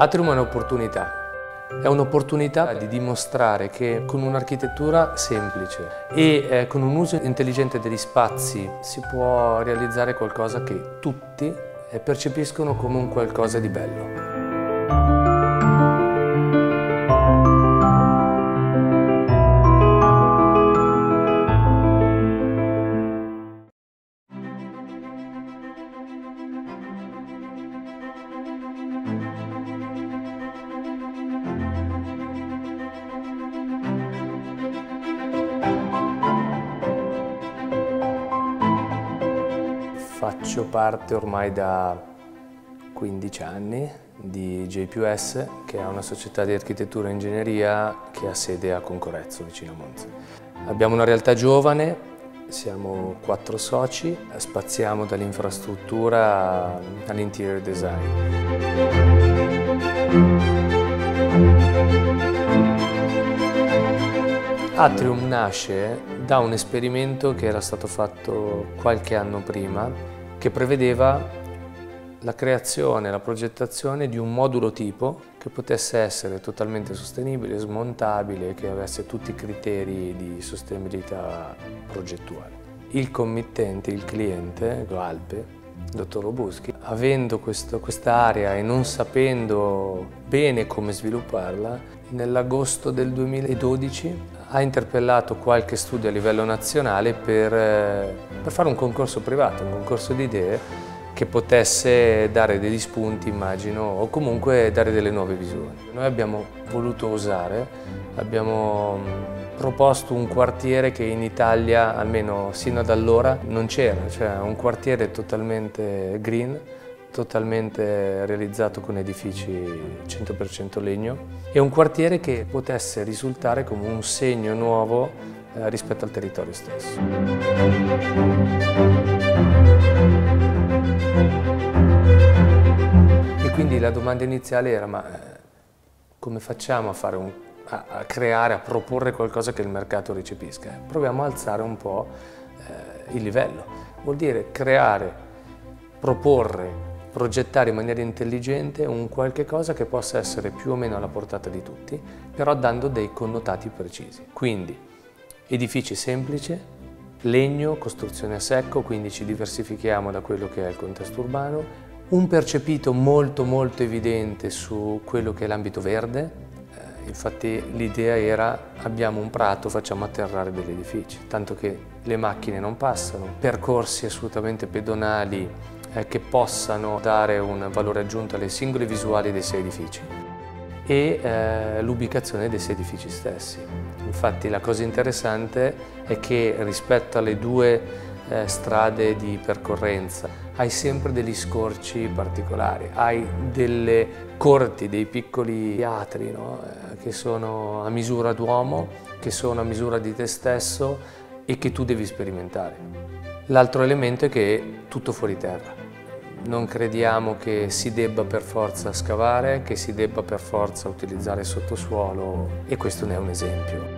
Atrium è un'opportunità. È un'opportunità di dimostrare che con un'architettura semplice e eh, con un uso intelligente degli spazi si può realizzare qualcosa che tutti eh, percepiscono come un qualcosa di bello. Faccio parte ormai da 15 anni di JPUS, che è una società di architettura e ingegneria che ha sede a Concorrezzo, vicino a Monza. Abbiamo una realtà giovane, siamo quattro soci, spaziamo dall'infrastruttura all'interior design. Atrium nasce da un esperimento che era stato fatto qualche anno prima che prevedeva la creazione, la progettazione di un modulo tipo che potesse essere totalmente sostenibile, smontabile che avesse tutti i criteri di sostenibilità progettuale. Il committente, il cliente, Alpe, dottor Robuschi, avendo questa area e non sapendo bene come svilupparla, nell'agosto del 2012 ha interpellato qualche studio a livello nazionale per, eh, per fare un concorso privato, un concorso di idee che potesse dare degli spunti, immagino, o comunque dare delle nuove visioni. Noi abbiamo voluto osare, abbiamo proposto un quartiere che in Italia, almeno sino ad allora, non c'era, cioè un quartiere totalmente green, totalmente realizzato con edifici 100% legno e un quartiere che potesse risultare come un segno nuovo eh, rispetto al territorio stesso. E quindi la domanda iniziale era ma eh, come facciamo a, un, a, a creare, a proporre qualcosa che il mercato recepisca? Proviamo a alzare un po' eh, il livello, vuol dire creare, proporre progettare in maniera intelligente un qualche cosa che possa essere più o meno alla portata di tutti, però dando dei connotati precisi. Quindi edifici semplici, legno, costruzione a secco, quindi ci diversifichiamo da quello che è il contesto urbano, un percepito molto molto evidente su quello che è l'ambito verde, eh, infatti l'idea era abbiamo un prato, facciamo atterrare degli edifici, tanto che le macchine non passano, percorsi assolutamente pedonali che possano dare un valore aggiunto alle singole visuali dei sei edifici e eh, l'ubicazione dei sei edifici stessi. Infatti la cosa interessante è che rispetto alle due eh, strade di percorrenza hai sempre degli scorci particolari, hai delle corti, dei piccoli teatri no? eh, che sono a misura d'uomo, che sono a misura di te stesso e che tu devi sperimentare. L'altro elemento è che è tutto fuori terra. Non crediamo che si debba per forza scavare, che si debba per forza utilizzare sottosuolo e questo ne è un esempio.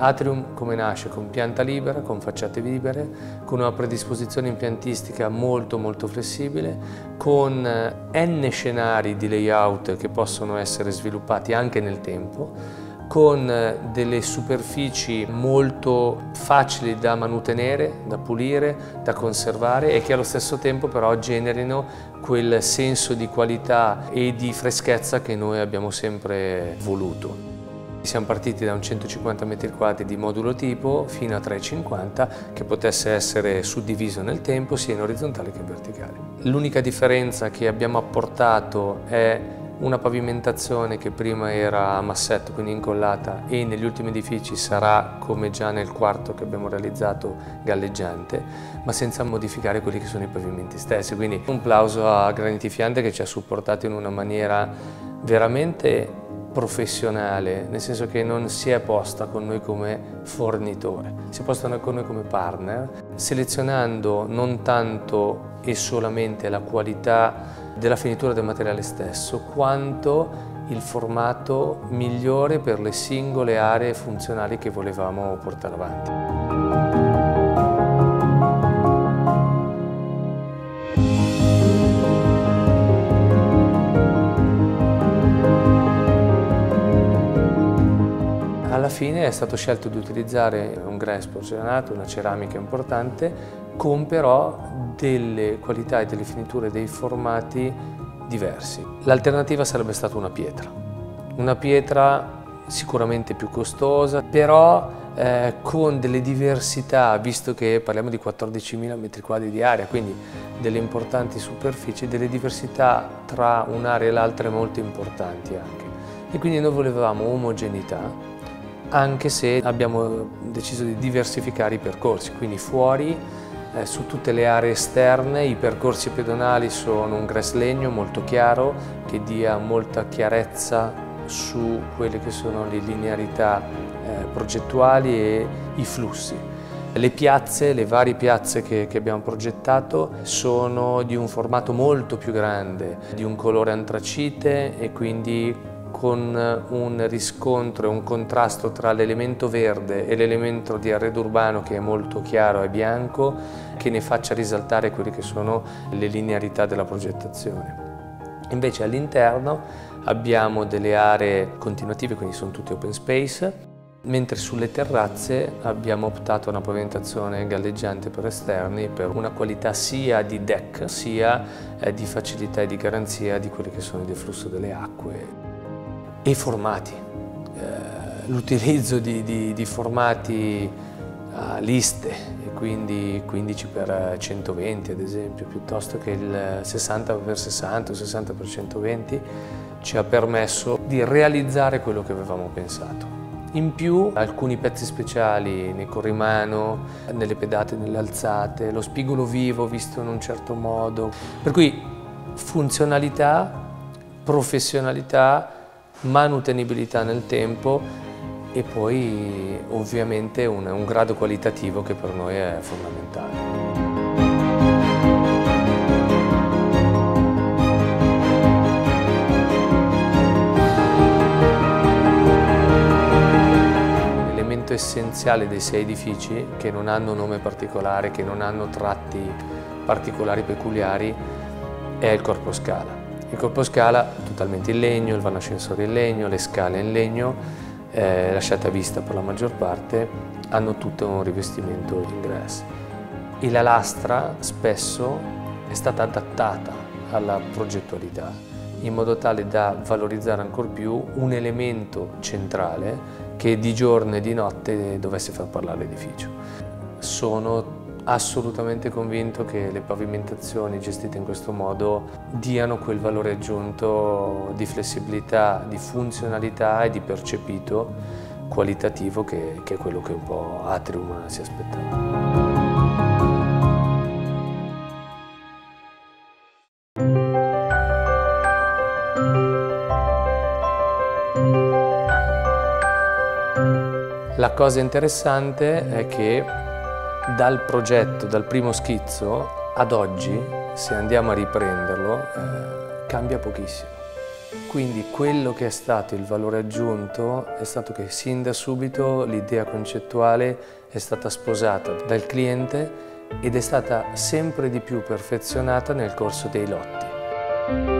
Atrium come nasce? Con pianta libera, con facciate libere, con una predisposizione impiantistica molto molto flessibile, con eh, n scenari di layout che possono essere sviluppati anche nel tempo, con eh, delle superfici molto facili da manutenere, da pulire, da conservare e che allo stesso tempo però generino quel senso di qualità e di freschezza che noi abbiamo sempre voluto. Siamo partiti da un 150 m2 di modulo tipo fino a 350 che potesse essere suddiviso nel tempo sia in orizzontale che in verticale. L'unica differenza che abbiamo apportato è una pavimentazione che prima era a massetto, quindi incollata, e negli ultimi edifici sarà, come già nel quarto che abbiamo realizzato, galleggiante, ma senza modificare quelli che sono i pavimenti stessi. Quindi un plauso a Graniti Fiande che ci ha supportato in una maniera veramente professionale, nel senso che non si è posta con noi come fornitore, si è posta con noi come partner, selezionando non tanto e solamente la qualità della finitura del materiale stesso, quanto il formato migliore per le singole aree funzionali che volevamo portare avanti. Fine è stato scelto di utilizzare un grès porzionato, una ceramica importante, con però delle qualità e delle finiture dei formati diversi. L'alternativa sarebbe stata una pietra. Una pietra sicuramente più costosa, però eh, con delle diversità, visto che parliamo di 14.000 m2 di area, quindi delle importanti superfici, delle diversità tra un'area e l'altra molto importanti anche. E quindi noi volevamo omogeneità, anche se abbiamo deciso di diversificare i percorsi, quindi fuori eh, su tutte le aree esterne i percorsi pedonali sono un legno molto chiaro che dia molta chiarezza su quelle che sono le linearità eh, progettuali e i flussi. Le piazze, le varie piazze che, che, abbiamo progettato sono di un formato molto più grande, di un colore antracite e quindi con un riscontro e un contrasto tra l'elemento verde e l'elemento di arredo urbano che è molto chiaro e bianco che ne faccia risaltare quelle che sono le linearità della progettazione. Invece all'interno abbiamo delle aree continuative, quindi sono tutti open space, mentre sulle terrazze abbiamo optato una pavimentazione galleggiante per esterni per una qualità sia di deck sia eh, di facilità e di garanzia di quelli che sono il deflusso delle acque e formati. Eh, l'utilizzo di, di, di, formati a liste, e quindi 15 x 120 ad esempio, piuttosto che il 60 x 60 o 60 x 120, ci ha permesso di realizzare quello che avevamo pensato. In più alcuni pezzi speciali nei corrimano, nelle pedate, nelle alzate, lo spigolo vivo visto in un certo modo. Per cui funzionalità, professionalità manutenibilità nel tempo e poi ovviamente un, un grado qualitativo che per noi è fondamentale. L'elemento essenziale dei sei edifici, che non hanno nome particolare, che non hanno tratti particolari peculiari, è il corpo scala. Il corpo scala totalmente in legno, il vano ascensore in legno, le scale in legno, eh, lasciate a vista per la maggior parte, hanno tutto un rivestimento in grass. E la lastra spesso è stata adattata alla progettualità in modo tale da valorizzare ancora più un elemento centrale che di giorno e di notte dovesse far parlare l'edificio. Sono assolutamente convinto che le pavimentazioni gestite in questo modo diano quel valore aggiunto di flessibilità, di funzionalità e di percepito qualitativo che, che è quello che un po' Atrium si aspettava. La cosa interessante è che dal progetto, dal primo schizzo ad oggi, se andiamo a riprenderlo, eh, cambia pochissimo. Quindi quello che è stato il valore aggiunto è stato che sin da subito l'idea concettuale è stata sposata dal cliente ed è stata sempre di più perfezionata nel corso dei lotti.